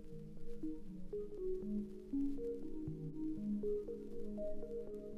Thank you.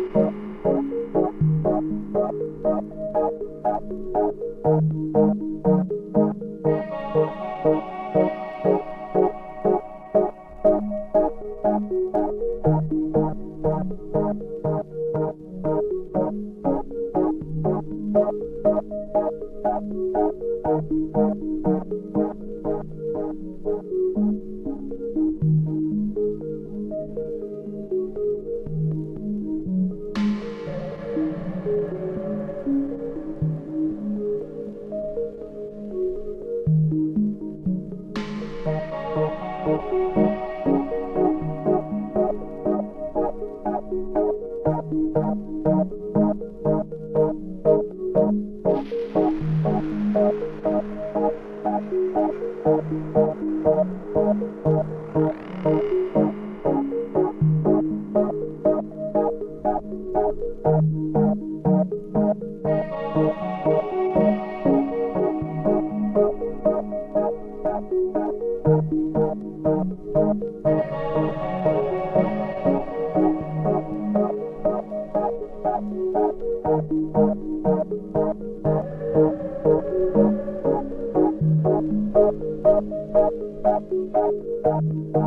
Thank you.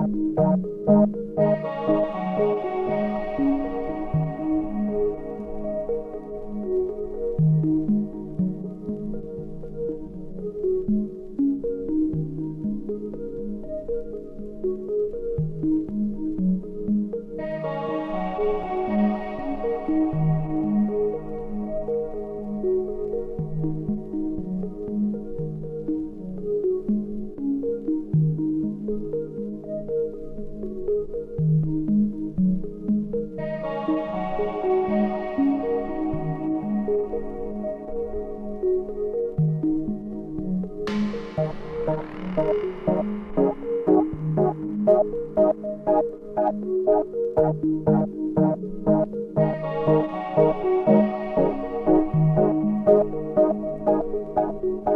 Thank you. you.